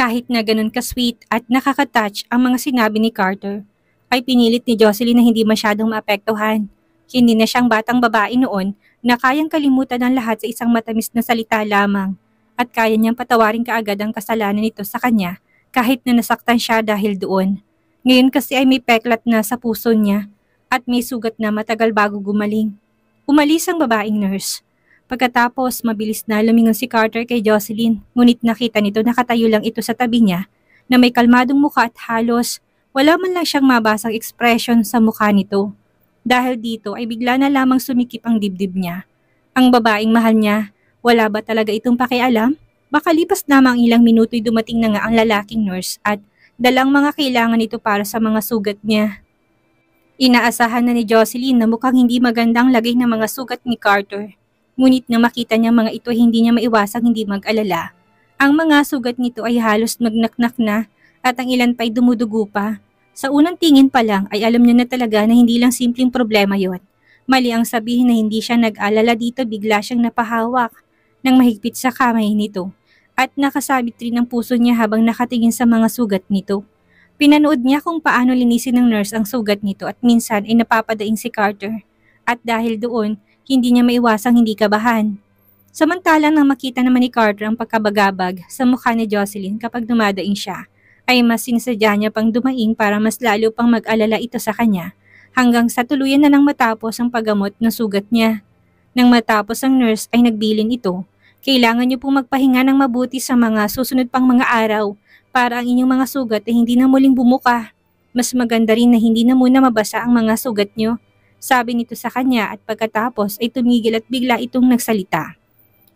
Kahit na ganun ka-sweet at nakaka-touch ang mga sinabi ni Carter, ay pinilit ni Jocelyn na hindi masyadong maapektuhan. Hindi na siyang batang babae noon na kayang kalimutan ang lahat sa isang matamis na salita lamang at kaya niyang patawarin kaagad ang kasalanan nito sa kanya kahit na nasaktan siya dahil doon. Ngayon kasi ay may peklat na sa puso niya at may sugat na matagal bago gumaling. Umalis ang babaeng nurse. Pagkatapos, mabilis na lumingon si Carter kay Jocelyn, ngunit nakita nito nakatayo lang ito sa tabi niya na may kalmadong mukha at halos wala man lang siyang mabasang ekspresyon sa mukha nito. Dahil dito ay bigla na lamang sumikip ang dibdib niya. Ang babaeng mahal niya, wala ba talaga itong pakialam? Baka lipas lamang ilang minuto'y dumating na nga ang lalaking nurse at dalang mga kailangan ito para sa mga sugat niya. Inaasahan na ni Jocelyn na mukhang hindi magandang lagay ng mga sugat ni Carter. Ngunit na makita niya mga ito hindi niya maiwasang hindi mag-alala. Ang mga sugat nito ay halos magnaknak na at ang ilan pa'y dumudugo pa. Sa unang tingin pa lang ay alam niya na talaga na hindi lang simpleng problema yon. Mali ang sabihin na hindi siya nag-alala dito bigla siyang napahawak ng mahigpit sa kamay nito at nakasabit rin ang puso niya habang nakatingin sa mga sugat nito. Pinanood niya kung paano linisin ng nurse ang sugat nito at minsan ay napapadaing si Carter. At dahil doon, hindi niya maiwasang hindi kabahan. Samantalang nang makita naman ni Carter ang pagkabagabag sa mukha ni Jocelyn kapag dumadaing siya, ay mas sinasadya niya pang dumaing para mas lalo pang mag-alala ito sa kanya hanggang sa tuluyan na nang matapos ang paggamot ng sugat niya. Nang matapos ang nurse ay nagbilin ito, kailangan niyo pong magpahinga ng mabuti sa mga susunod pang mga araw para ang inyong mga sugat ay hindi na muling bumuka. Mas maganda rin na hindi na muna mabasa ang mga sugat nyo. Sabi nito sa kanya at pagkatapos ay tumigil at bigla itong nagsalita.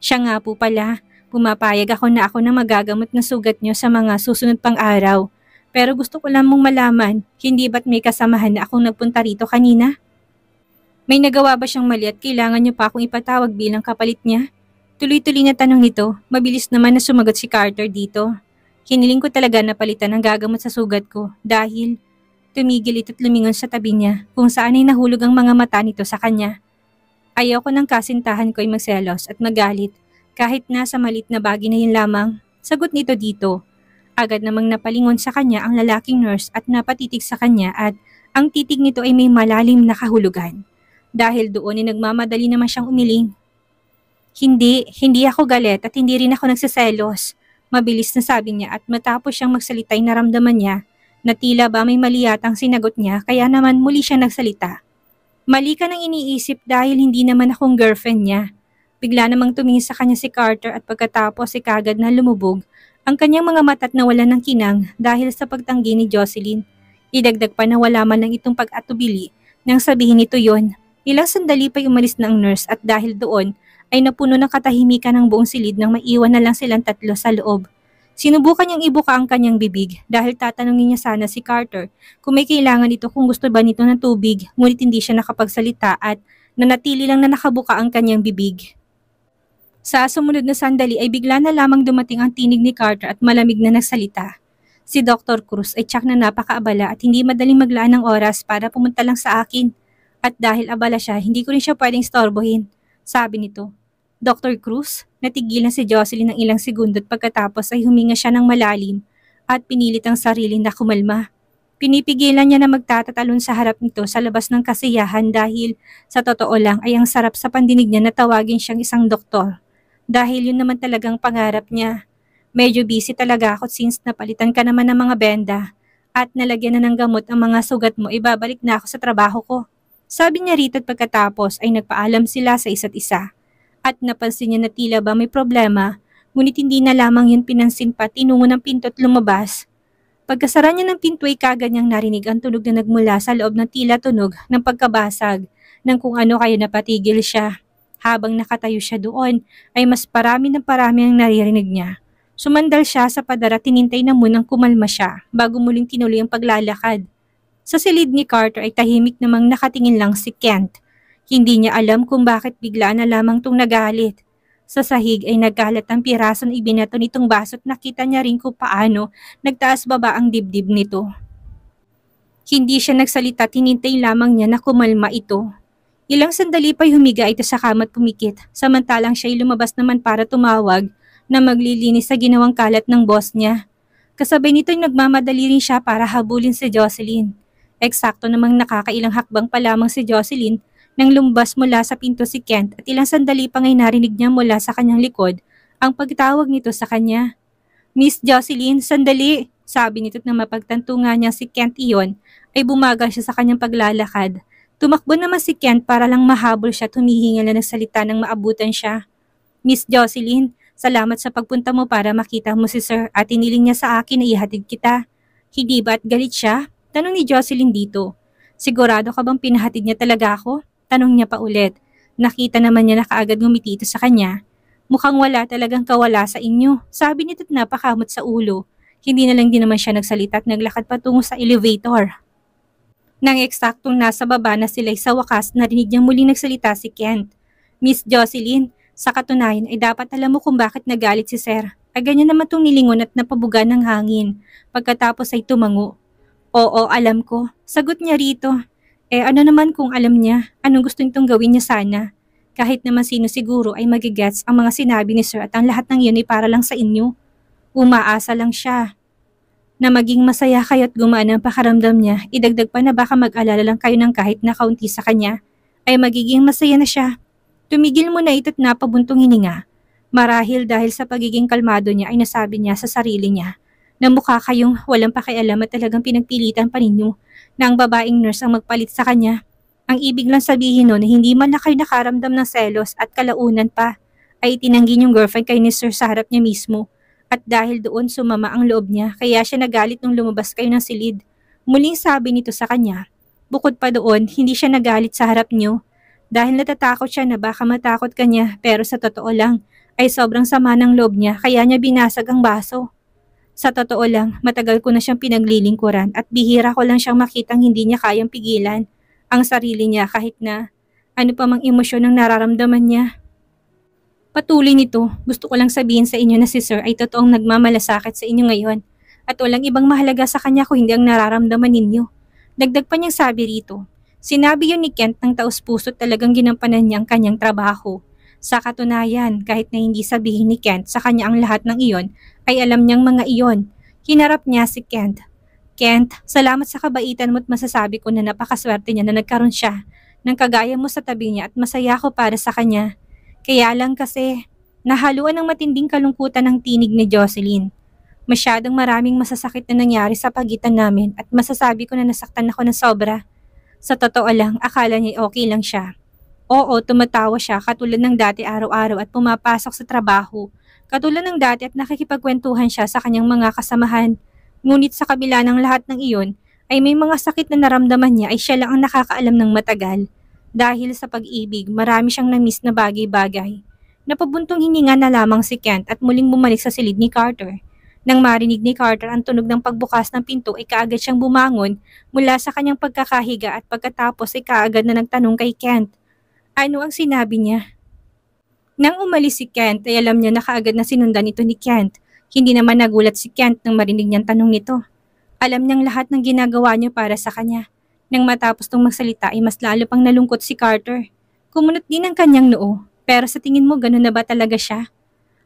Siya nga po pala, pumapayag ako na ako na magagamot na sugat nyo sa mga susunod pang araw. Pero gusto ko lamang malaman, hindi ba't may kasamahan na akong nagpunta rito kanina? May nagawa ba siyang mali at kailangan niyo pa akong ipatawag bilang kapalit niya? Tuloy-tuloy na tanong nito, mabilis naman na sumagot si Carter dito. Hiniling ko talaga na palitan ang gagamot sa sugat ko dahil tumigil ito't lumingon sa tabi niya kung saan ay nahulog ang mga mata nito sa kanya. Ayaw ko ng kasintahan ko ay magselos at magalit kahit nasa malit na bagay na yun lamang. Sagot nito dito. Agad namang napalingon sa kanya ang lalaking nurse at napatitig sa kanya at ang titig nito ay may malalim na kahulugan. Dahil doon ay nagmamadali naman siyang umiling. Hindi, hindi ako galit at hindi rin ako nagsiselos. Mabilis na sabi niya at matapos siyang magsalita ay naramdaman niya na tila ba may mali yatang sinagot niya kaya naman muli siya nagsalita. Mali ka nang iniisip dahil hindi naman akong girlfriend niya. Bigla namang tumingin sa kanya si Carter at pagkatapos si kagad na lumubog ang kanyang mga mata't nawalan ng kinang dahil sa pagtanggi ni Jocelyn. Idagdag pa na wala man lang itong pag-atubili nang sabihin ito yon. Ilang sandali pa umalis ang nurse at dahil doon ay napuno ng katahimikan ng buong silid nang maiwan na lang silang tatlo sa loob. Sinubukan niyang ibuka ang kanyang bibig dahil tatanungin niya sana si Carter kung may kailangan ito kung gusto ba nito ng tubig ngunit hindi siya nakapagsalita at nanatili lang na nakabuka ang kanyang bibig. Sa sumunod na sandali ay bigla na lamang dumating ang tinig ni Carter at malamig na nagsalita. Si Dr. Cruz ay tsak na napakaabala at hindi madaling maglaan ng oras para pumunta lang sa akin. At dahil abala siya, hindi ko rin siya pwedeng storbohin. Sabi nito, Dr. Cruz, natigil na si Jocelyn ng ilang segundo at pagkatapos ay huminga siya ng malalim at pinilit ang sarili na kumalma. Pinipigilan niya na magtatatalon sa harap nito sa labas ng kasiyahan dahil sa totoo lang ay ang sarap sa pandinig niya na tawagin siyang isang doktor. Dahil yun naman talagang pangarap niya. Medyo busy talaga ako since napalitan ka naman ng mga benda at nalagyan na ng gamot ang mga sugat mo, ibabalik na ako sa trabaho ko. Sabi niya rito at pagkatapos ay nagpaalam sila sa isa't isa at napansin niya na tila ba may problema, ngunit hindi na lamang yun pinansin pa tinungo ng pinto at lumabas. Pagkasara niya ng pinto ay kaganyang narinig ang tunog na nagmula sa loob ng tila tunog ng pagkabasag ng kung ano kaya napatigil siya. Habang nakatayo siya doon ay mas parami ng parami ang naririnig niya. Sumandal siya sa padara tinintay na munang kumalma siya bago muling tinuloy ang paglalakad. Sa silid ni Carter ay tahimik namang nakatingin lang si Kent hindi niya alam kung bakit bigla na lamang tung nagalit. Sa sahig ay nagkalat ang piraso na ibinato nitong baso at nakita niya rin kung paano nagtaas baba ang dibdib nito. Hindi siya nagsalita, tinintay lamang niya na kumalma ito. Ilang sandali pa'y humiga ito sa kama at pumikit, samantalang siya'y lumabas naman para tumawag na maglilinis sa ginawang kalat ng boss niya. Kasabay nito nagmamadali rin siya para habulin si Jocelyn. Eksakto namang nakakailang hakbang pa lamang si Jocelyn nang lumbas mula sa pinto si Kent at ilang sandali pa ngay narinig niya mula sa kanyang likod ang pagtawag nito sa kanya. Miss Jocelyn, sandali! Sabi nito na mapagtanto nga niya si Kent iyon ay bumagal siya sa kanyang paglalakad. Tumakbo naman si Kent para lang mahabol siya at humihingal na nagsalita nang maabutan siya. Miss Jocelyn, salamat sa pagpunta mo para makita mo si Sir at iniling niya sa akin na ihatid kita. Hindi ba't galit siya? Tanong ni Jocelyn dito. Sigurado ka bang pinahatid niya talaga ako? Tanong niya pa ulit. Nakita naman niya na kaagad ngumiti ito sa kanya. Mukhang wala talagang kawala sa inyo. Sabi nito't napakamot sa ulo. Hindi na lang din naman siya nagsalita at naglakad patungo sa elevator. Nang eksaktong nasa baba na sila sa wakas, narinig niyang muling nagsalita si Kent. Miss Jocelyn, sa katunayan ay dapat alam mo kung bakit nagalit si Sir. Ay ganyan naman itong nilingon at napabuga ng hangin. Pagkatapos ay tumango. Oo, alam ko. Sagot niya rito. Eh ano naman kung alam niya, anong gusto nitong gawin niya sana? Kahit naman sino siguro ay magigets ang mga sinabi ni Sir at ang lahat ng yun ay para lang sa inyo. Umaasa lang siya. Na maging masaya kayo at gumana ang pakaramdam niya, idagdag pa na baka mag-alala lang kayo ng kahit na kaunti sa kanya, ay magiging masaya na siya. Tumigil mo na ito't napabuntong hininga. Marahil dahil sa pagiging kalmado niya ay nasabi niya sa sarili niya na mukha kayong walang pakialam at talagang pinagpilitan pa ninyo na ang babaeng nurse ang magpalit sa kanya. Ang ibig lang sabihin no na hindi man na kayo nakaramdam ng selos at kalaunan pa, ay itinanggi yung girlfriend kay ni Sir sa harap niya mismo. At dahil doon sumama ang loob niya, kaya siya nagalit nung lumabas kayo ng silid. Muling sabi nito sa kanya, bukod pa doon, hindi siya nagalit sa harap niyo. Dahil natatakot siya na baka matakot kanya, pero sa totoo lang, ay sobrang sama ng loob niya kaya niya binasag ang baso. Sa totoo lang, matagal ko na siyang pinaglilingkuran at bihira ko lang siyang makitang hindi niya kayang pigilan ang sarili niya kahit na ano pa mang emosyon ang nararamdaman niya. Patuloy nito, gusto ko lang sabihin sa inyo na si Sir ay totoong nagmamalasakit sa inyo ngayon at walang ibang mahalaga sa kanya kung hindi ang nararamdaman ninyo. Dagdag pa niyang sabi rito, sinabi yun ni Kent ng taus puso talagang ginampanan niya ang kanyang trabaho sa katunayan, kahit na hindi sabihin ni Kent sa kanya ang lahat ng iyon, ay alam niyang mga iyon. Hinarap niya si Kent. Kent, salamat sa kabaitan mo at masasabi ko na napakaswerte niya na nagkaroon siya ng kagaya mo sa tabi niya at masaya ako para sa kanya. Kaya lang kasi, nahaluan ng matinding kalungkutan ng tinig ni Jocelyn. Masyadong maraming masasakit na nangyari sa pagitan namin at masasabi ko na nasaktan ako ng sobra. Sa totoo lang, akala niya okay lang siya. Oo, tumatawa siya katulad ng dati araw-araw at pumapasok sa trabaho. Katulad ng dati at nakikipagkwentuhan siya sa kanyang mga kasamahan. Ngunit sa kabila ng lahat ng iyon, ay may mga sakit na naramdaman niya ay siya lang ang nakakaalam ng matagal. Dahil sa pag-ibig, marami siyang na-miss na bagay-bagay. Napabuntong hininga na lamang si Kent at muling bumalik sa silid ni Carter. Nang marinig ni Carter ang tunog ng pagbukas ng pinto ay kaagad siyang bumangon mula sa kanyang pagkakahiga at pagkatapos ay kaagad na nagtanong kay Kent. Ano ang sinabi niya? Nang umalis si Kent ay alam niya na kaagad na sinundan ito ni Kent. Hindi naman nagulat si Kent nang marinig niyang tanong nito. Alam niyang lahat ng ginagawa niya para sa kanya. Nang matapos tong magsalita ay mas lalo pang nalungkot si Carter. Kumunot din ang kanyang noo. Pero sa tingin mo ganun na ba talaga siya?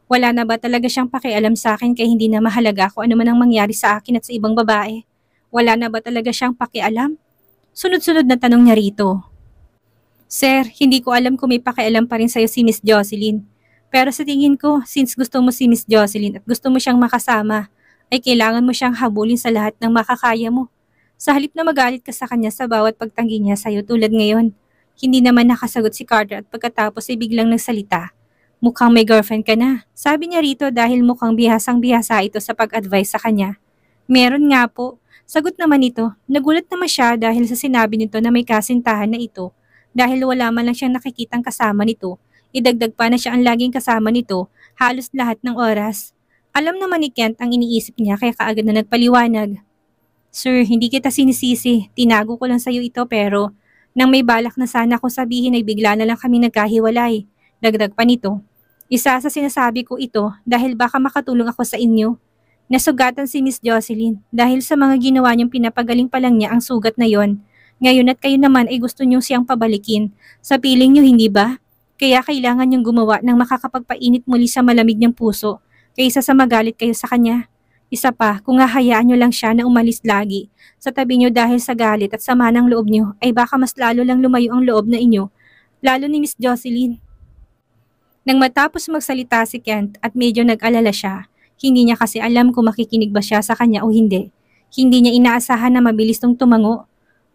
Wala na ba talaga siyang pakialam sa akin kaya hindi na mahalaga kung ano man ang mangyari sa akin at sa ibang babae? Wala na ba talaga siyang pakialam? Sunod-sunod na tanong niya rito. Sir, hindi ko alam kung may pakialam pa rin sa'yo si Miss Jocelyn. Pero sa tingin ko, since gusto mo si Miss Jocelyn at gusto mo siyang makasama, ay kailangan mo siyang habulin sa lahat ng makakaya mo. Sa halip na magalit ka sa kanya sa bawat pagtanggi niya sa'yo tulad ngayon, hindi naman nakasagot si Carter at pagkatapos ay biglang nagsalita. Mukhang may girlfriend ka na. Sabi niya rito dahil mukhang bihasang bihasa ito sa pag-advise sa kanya. Meron nga po. Sagot naman ito, nagulat naman siya dahil sa sinabi nito na may kasintahan na ito dahil wala man lang siyang nakikitang kasama nito. Idagdag pa na siya ang laging kasama nito, halos lahat ng oras. Alam naman ni Kent ang iniisip niya kaya kaagad na nagpaliwanag. Sir, hindi kita sinisisi. Tinago ko lang sa iyo ito pero nang may balak na sana ko sabihin ay bigla na lang kami nagkahiwalay. Dagdag pa nito. Isa sa sinasabi ko ito dahil baka makatulong ako sa inyo. Nasugatan si Miss Jocelyn dahil sa mga ginawa niyang pinapagaling pa lang niya ang sugat na yon. Ngayon at kayo naman ay gusto niyong siyang pabalikin. Sa piling niyo, hindi ba? Kaya kailangan niyong gumawa ng makakapagpainit muli sa malamig niyang puso kaysa sa magalit kayo sa kanya. Isa pa, kung hahayaan nyo lang siya na umalis lagi sa tabi nyo dahil sa galit at sama ng loob nyo, ay baka mas lalo lang lumayo ang loob na inyo, lalo ni Miss Jocelyn. Nang matapos magsalita si Kent at medyo nag-alala siya, hindi niya kasi alam kung makikinig ba siya sa kanya o hindi. Hindi niya inaasahan na mabilis tong tumango.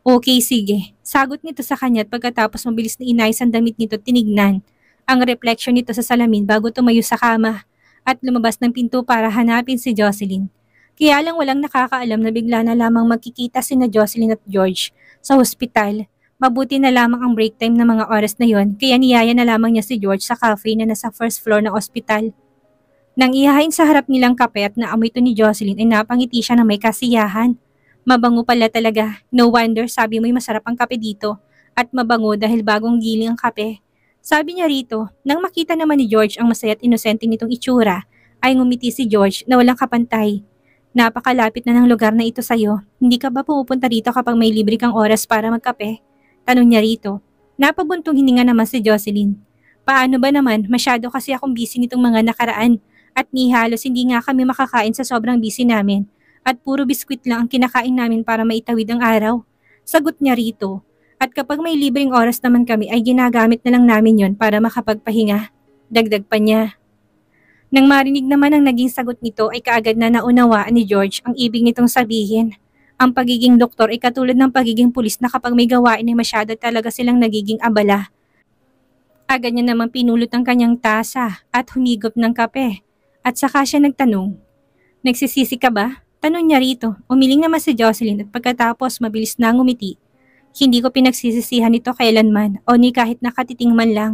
Okay, sige. Sagot nito sa kanya at pagkatapos mabilis na inayos ang damit nito tinignan. Ang reflection nito sa salamin bago tumayo sa kama at lumabas ng pinto para hanapin si Jocelyn. Kaya lang walang nakakaalam na bigla na lamang magkikita si na Jocelyn at George sa hospital. Mabuti na lamang ang break time ng mga oras na yon kaya niyaya na lamang niya si George sa cafe na nasa first floor ng ospital. Nang ihahain sa harap nilang kape at naamoy ito ni Jocelyn ay napangiti siya na may kasiyahan. Mabango pala talaga. No wonder sabi mo'y masarap ang kape dito. At mabango dahil bagong giling ang kape. Sabi niya rito, nang makita naman ni George ang masaya at inosente nitong itsura, ay ngumiti si George na walang kapantay. Napakalapit na ng lugar na ito sa'yo. Hindi ka ba pumupunta rito kapag may libre kang oras para magkape? Tanong niya rito. Napabuntong hininga naman si Jocelyn. Paano ba naman, masyado kasi akong busy nitong mga nakaraan at ni halos hindi nga kami makakain sa sobrang busy namin at puro biskwit lang ang kinakain namin para maitawid ang araw. Sagot niya rito. At kapag may libreng oras naman kami ay ginagamit na lang namin yon para makapagpahinga. Dagdag pa niya. Nang marinig naman ang naging sagot nito ay kaagad na naunawaan ni George ang ibig nitong sabihin. Ang pagiging doktor ay katulad ng pagiging pulis na kapag may gawain ay masyado talaga silang nagiging abala. Agad niya naman pinulot ang kanyang tasa at humigop ng kape. At saka siya nagtanong, Nagsisisi ka ba? Tanong niya rito. Umiling naman si Jocelyn at pagkatapos mabilis na ngumiti. Hindi ko pinagsisisihan ito kailanman o ni kahit nakatiting man lang.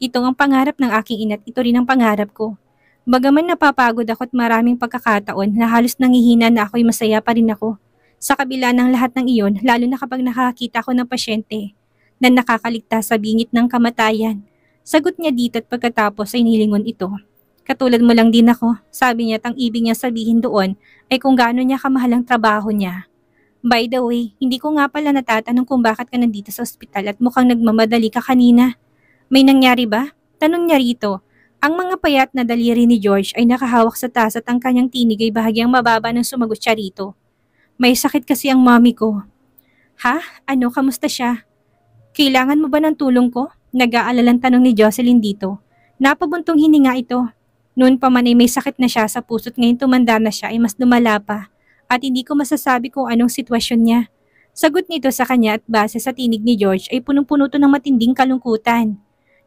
Ito ang pangarap ng aking ina't ito rin ang pangarap ko. Bagaman napapagod ako at maraming pagkakataon na halos nangihina na ako'y masaya pa rin ako. Sa kabila ng lahat ng iyon, lalo na kapag nakakita ko ng pasyente na nakakaligtas sa bingit ng kamatayan. Sagot niya dito at pagkatapos ay nilingon ito. Katulad mo lang din ako, sabi niya at ang ibig niya sabihin doon ay kung gaano niya kamahal ang trabaho niya. By the way, hindi ko nga pala natatanong kung bakit ka nandito sa ospital at mukhang nagmamadali ka kanina. May nangyari ba? Tanong niya rito. Ang mga payat na daliri ni George ay nakahawak sa taas at ang kanyang tinig ay bahagyang mababa nang sumagot siya rito. May sakit kasi ang mami ko. Ha? Ano? Kamusta siya? Kailangan mo ba ng tulong ko? Nag-aalalang tanong ni Jocelyn dito. Napabuntong hininga ito. Noon pa man ay may sakit na siya sa puso't ngayon tumanda na siya ay mas lumala pa at hindi ko masasabi kung anong sitwasyon niya. Sagot nito sa kanya at base sa tinig ni George ay punong-puno to ng matinding kalungkutan.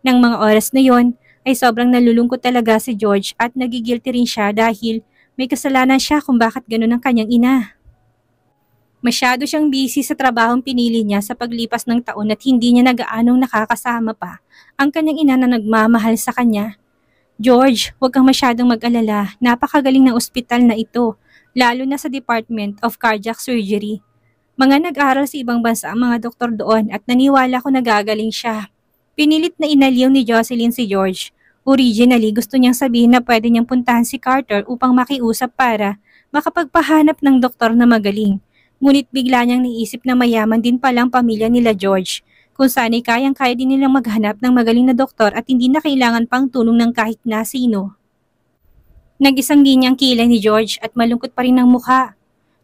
Nang mga oras na yon ay sobrang nalulungkot talaga si George at nagigilty rin siya dahil may kasalanan siya kung bakit ganun ang kanyang ina. Masyado siyang busy sa trabahong pinili niya sa paglipas ng taon at hindi niya nagaanong nakakasama pa ang kanyang ina na nagmamahal sa kanya George, huwag kang masyadong mag-alala. Napakagaling ng ospital na ito, lalo na sa Department of Cardiac Surgery. Mga nag-aral sa ibang bansa ang mga doktor doon at naniwala ko nagagaling siya. Pinilit na inaliw ni Jocelyn si George. Originally, gusto niyang sabihin na pwede niyang puntahan si Carter upang makiusap para makapagpahanap ng doktor na magaling. Ngunit bigla niyang naisip na mayaman din palang pamilya nila George kung saan ay kayang-kaya din nilang maghanap ng magaling na doktor at hindi na kailangan pang tulong ng kahit na sino. Nag-isang linya ang kilay ni George at malungkot pa rin ang mukha.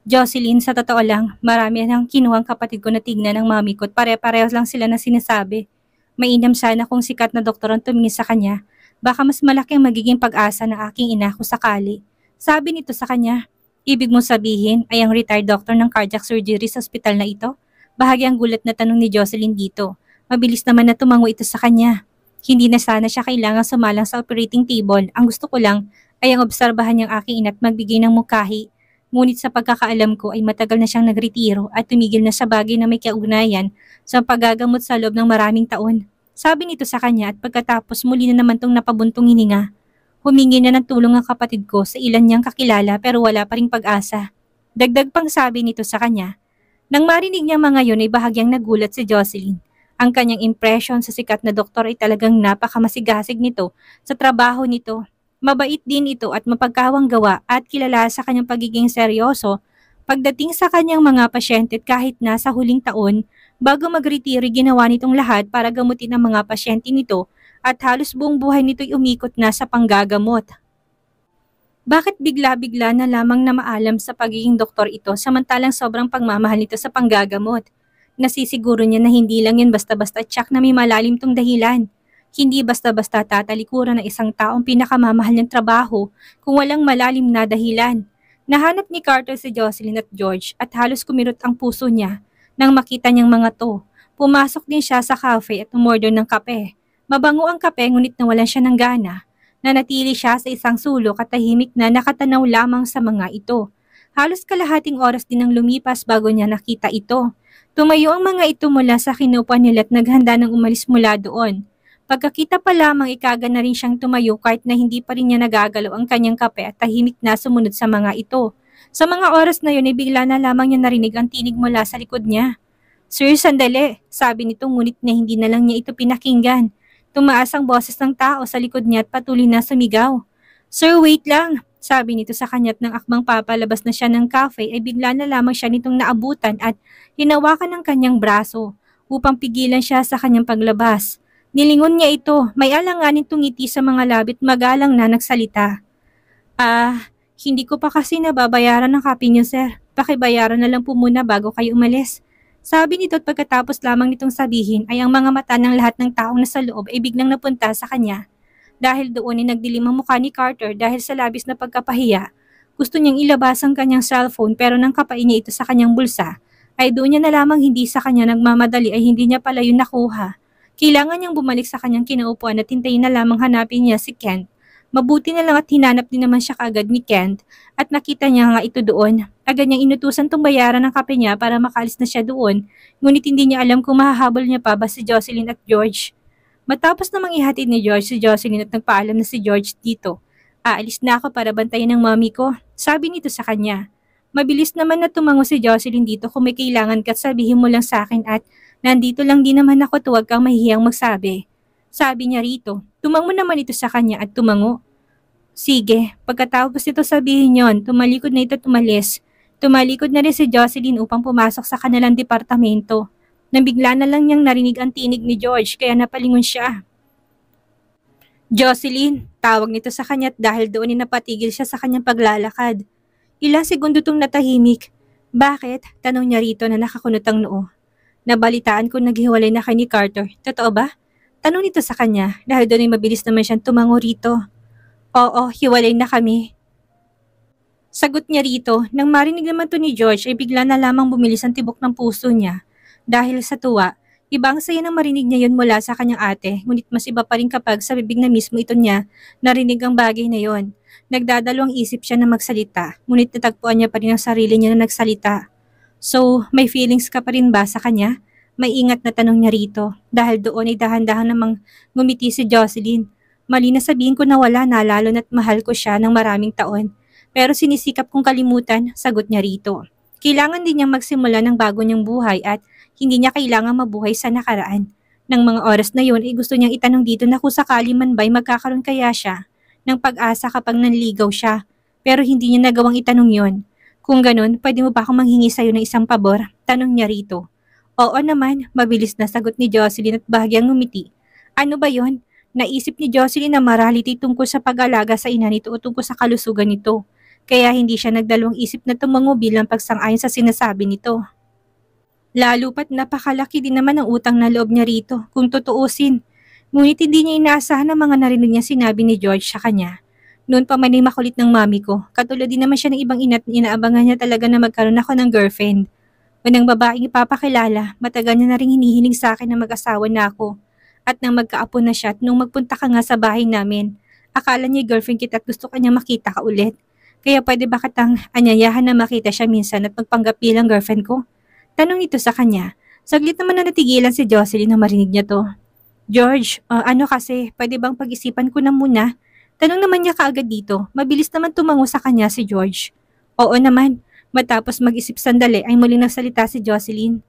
Jocelyn, sa totoo lang, marami nang kinuhang kapatid ko na tignan ng mami ko at pare-parehas lang sila na sinasabi. Mainam sana kung sikat na doktor ang tumingin sa kanya, baka mas malaki ang magiging pag-asa ng aking ina kung sakali. Sabi nito sa kanya, ibig mo sabihin ay ang retired doctor ng cardiac surgery sa ospital na ito? Bahagi ang gulat na tanong ni Jocelyn dito. Mabilis naman na tumango ito sa kanya. Hindi na sana siya kailangang sumalang sa operating table. Ang gusto ko lang ay ang obserbahan niyang aking ina't magbigay ng mukhahi. Ngunit sa pagkakaalam ko ay matagal na siyang nagretiro at tumigil na sa bagay na may kaugnayan sa paggagamot sa loob ng maraming taon. Sabi nito sa kanya at pagkatapos muli na naman tong napabuntong hininga. Humingi na ng tulong ang kapatid ko sa ilan niyang kakilala pero wala pa ring pag-asa. Dagdag pang sabi nito sa kanya, nang marinig niya mga yun ay bahagyang nagulat si Jocelyn. Ang kanyang impression sa sikat na doktor ay talagang napakamasigasig nito sa trabaho nito. Mabait din ito at mapagkawang gawa at kilala sa kanyang pagiging seryoso pagdating sa kanyang mga pasyente kahit na sa huling taon bago magretiro ginawa nitong lahat para gamutin ang mga pasyente nito at halos buong buhay nito'y umikot na sa panggagamot. Bakit bigla-bigla na lamang na maalam sa pagiging doktor ito samantalang sobrang pagmamahal nito sa panggagamot? Nasisiguro niya na hindi lang yun basta-basta tsak na may malalim tong dahilan. Hindi basta-basta tatalikuran ng isang taong pinakamamahal niyang trabaho kung walang malalim na dahilan. Nahanap ni Carter si Jocelyn at George at halos kumirot ang puso niya nang makita niyang mga to. Pumasok din siya sa cafe at umorder ng kape. Mabango ang kape ngunit nawalan siya ng gana. Nanatili siya sa isang sulok at tahimik na nakatanaw lamang sa mga ito. Halos kalahating oras din ang lumipas bago niya nakita ito. Tumayo ang mga ito mula sa kinupan nila at naghanda ng umalis mula doon. Pagkakita pa lamang ikaga na rin siyang tumayo kahit na hindi pa rin niya nagagalaw ang kanyang kape at tahimik na sumunod sa mga ito. Sa mga oras na yun ay bigla na lamang niya narinig ang tinig mula sa likod niya. Sir, sandali, sabi nito ngunit na hindi na lang niya ito pinakinggan. Tumaas ang boses ng tao sa likod niya at patuloy na sumigaw. Sir, wait lang, sabi nito sa kanya at nang akmang papalabas na siya ng cafe ay bigla na lamang siya nitong naabutan at hinawakan ng kanyang braso upang pigilan siya sa kanyang paglabas. Nilingon niya ito, may alanganin tungiti sa mga labit magalang na nagsalita. Ah, hindi ko pa kasi nababayaran ng kape niyo sir. Pakibayaran na lang po muna bago kayo umalis. Sabi nito at pagkatapos lamang nitong sabihin ay ang mga mata ng lahat ng taong nasa loob ay biglang napunta sa kanya. Dahil doon ay nagdilim ang mukha ni Carter dahil sa labis na pagkapahiya. Gusto niyang ilabas ang kanyang cellphone pero nang kapain niya ito sa kanyang bulsa, ay doon niya na lamang hindi sa kanya nagmamadali ay hindi niya pala yun nakuha. Kailangan niyang bumalik sa kanyang kinaupuan at hintayin na lamang hanapin niya si Kent. Mabuti na lang at hinanap din naman siya kagad ni Kent at nakita niya nga ito doon. Agad niyang inutusan tong bayaran ng kape niya para makalis na siya doon, ngunit hindi niya alam kung mahahabol niya pa ba si Jocelyn at George. Matapos namang ihatid ni George si Jocelyn at nagpaalam na si George dito. Aalis na ako para bantayan ng mami ko, sabi nito sa kanya. Mabilis naman na tumango si Jocelyn dito kung may kailangan ka sabihin mo lang sa akin at Nandito lang din naman ako tuwag kang mahihiyang magsabi. Sabi niya rito, tumango naman ito sa kanya at tumango. Sige, pagkatapos ito sabihin yon, tumalikod na ito tumalis. Tumalikod na rin si Jocelyn upang pumasok sa kanilang departamento. Nang bigla na lang niyang narinig ang tinig ni George kaya napalingon siya. Jocelyn, tawag nito sa kanya dahil doon napatigil siya sa kanyang paglalakad. Ilang segundo tong natahimik. Bakit? Tanong niya rito na nakakunot ang noo. Nabalitaan ko naghiwalay na kay ni Carter. Totoo ba? Tanong nito sa kanya dahil doon ay mabilis naman siyang tumango rito. Oo, hiwalay na kami. Sagot niya rito, nang marinig naman to ni George ay bigla na lamang bumilis ang tibok ng puso niya. Dahil sa tuwa, iba ang saya nang marinig niya yon mula sa kanyang ate, ngunit mas iba pa rin kapag sa bibig na mismo ito niya narinig ang bagay na yon. Nagdadalawang isip siya na magsalita, ngunit natagpuan niya pa rin ang sarili niya na nagsalita. So, may feelings ka pa rin ba sa kanya? May ingat na tanong niya rito dahil doon ay dahan-dahan namang ngumiti si Jocelyn. Mali na sabihin ko na wala na lalo na't mahal ko siya ng maraming taon. Pero sinisikap kong kalimutan, sagot niya rito. Kailangan din niyang magsimula ng bago niyang buhay at hindi niya kailangan mabuhay sa nakaraan. Nang mga oras na yun ay gusto niyang itanong dito na kung sakali man ba'y magkakaroon kaya siya ng pag-asa kapag nanligaw siya. Pero hindi niya nagawang itanong yon kung ganun, pwede mo ba akong manghingi sa'yo ng isang pabor? Tanong niya rito. Oo naman, mabilis na sagot ni Jocelyn at bahagyang ngumiti. Ano ba yon? Naisip ni Jocelyn na marality tungkol sa pag-alaga sa ina nito o tungkol sa kalusugan nito. Kaya hindi siya nagdalawang isip na tumango bilang pagsang-ayon sa sinasabi nito. Lalo pat napakalaki din naman ang utang na loob niya rito, kung tutuusin. Ngunit hindi niya inaasahan ang mga narinig niya sinabi ni George sa kanya. Noon pa man ay makulit ng mami ko. Katulad din naman siya ng ibang ina't inaabangan niya talaga na magkaroon ako ng girlfriend. Unang babaeng ipapakilala, matagal niya na rin hinihiling sa akin na mag-asawa na ako. At nang magkaapo na siya at nung magpunta ka nga sa bahay namin, akala niya girlfriend kita at gusto kanya makita ka ulit. Kaya pwede ba kitang anyayahan na makita siya minsan at magpanggap bilang girlfriend ko? Tanong nito sa kanya. Saglit naman na natigilan si Jocelyn na marinig niya to. George, uh, ano kasi, pwede bang pag-isipan ko na muna? Tanong naman niya kaagad dito, mabilis naman tumango sa kanya si George. Oo naman, matapos mag-isip sandali ay muling nagsalita si Jocelyn.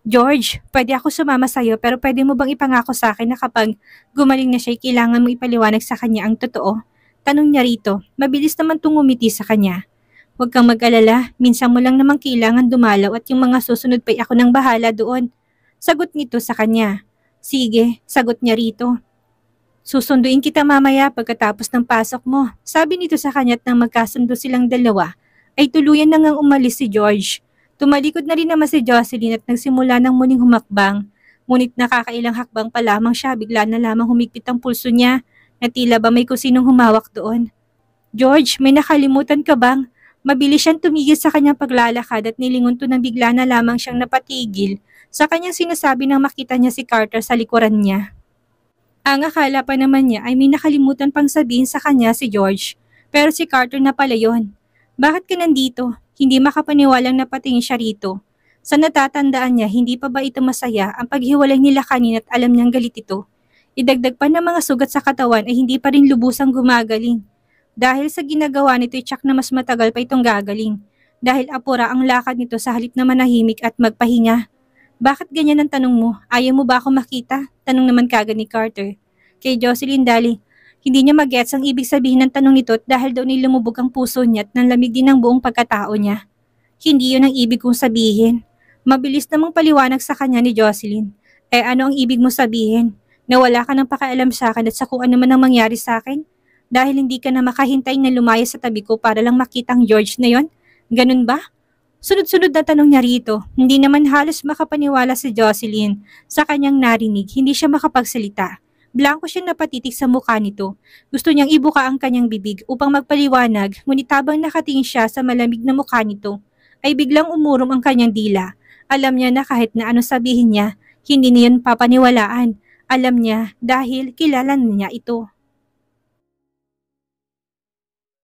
George, pwede ako sumama sa'yo pero pwede mo bang ipangako sa akin na kapag gumaling na siya kailangan mo ipaliwanag sa kanya ang totoo? Tanong niya rito, mabilis naman tungumiti sa kanya. Huwag kang mag-alala, minsan mo lang naman kailangan dumalaw at yung mga susunod pa'y ako nang bahala doon. Sagot nito sa kanya. Sige, sagot niya rito. Susunduin kita mamaya pagkatapos ng pasok mo. Sabi nito sa kanya't nang magkasundo silang dalawa, ay tuluyan na ngang umalis si George. Tumalikod na rin naman si Jocelyn at nagsimula ng muling humakbang. Ngunit nakakailang hakbang pa lamang siya, bigla na lamang humigpit ang pulso niya na tila ba may kusinong humawak doon. George, may nakalimutan ka bang? Mabilis siyang tumigil sa kanyang paglalakad at nilingon to nang bigla na lamang siyang napatigil sa kanyang sinasabi nang makita niya si Carter sa likuran niya. Ang akala pa naman niya ay may nakalimutan pang sabihin sa kanya si George, pero si Carter na pala yon. Bakit ka nandito? Hindi makapaniwalang napatingin siya rito. Sa natatandaan niya, hindi pa ba ito masaya ang paghiwalay nila kanina at alam niyang galit ito. Idagdag pa ng mga sugat sa katawan ay hindi pa rin lubusang gumagaling. Dahil sa ginagawa nito ay tsak na mas matagal pa itong gagaling. Dahil apura ang lakad nito sa halip na manahimik at magpahinga. Bakit ganyan ang tanong mo? Ayaw mo ba ako makita? Tanong naman kagad ni Carter. Kay Jocelyn Dali, hindi niya magets ang ibig sabihin ng tanong nito dahil daw nilumubog ang puso niya at nanlamig din ang buong pagkatao niya. Hindi yun ang ibig kong sabihin. Mabilis namang paliwanag sa kanya ni Jocelyn. Eh ano ang ibig mo sabihin? Na wala ka ng pakialam sa akin at sa kung ano man ang mangyari sa akin? dahil hindi ka na makahintay na lumaya sa tabi ko para lang makita ang George na yon? Ganun ba? Sunod-sunod na tanong niya rito. Hindi naman halos makapaniwala si Jocelyn sa kanyang narinig. Hindi siya makapagsalita. Blanco siya napatitik sa mukha nito. Gusto niyang ibuka ang kanyang bibig upang magpaliwanag, ngunit habang nakatingin siya sa malamig na mukha nito, ay biglang umurong ang kanyang dila. Alam niya na kahit na ano sabihin niya, hindi niya papaniwalaan. Alam niya dahil kilala niya ito.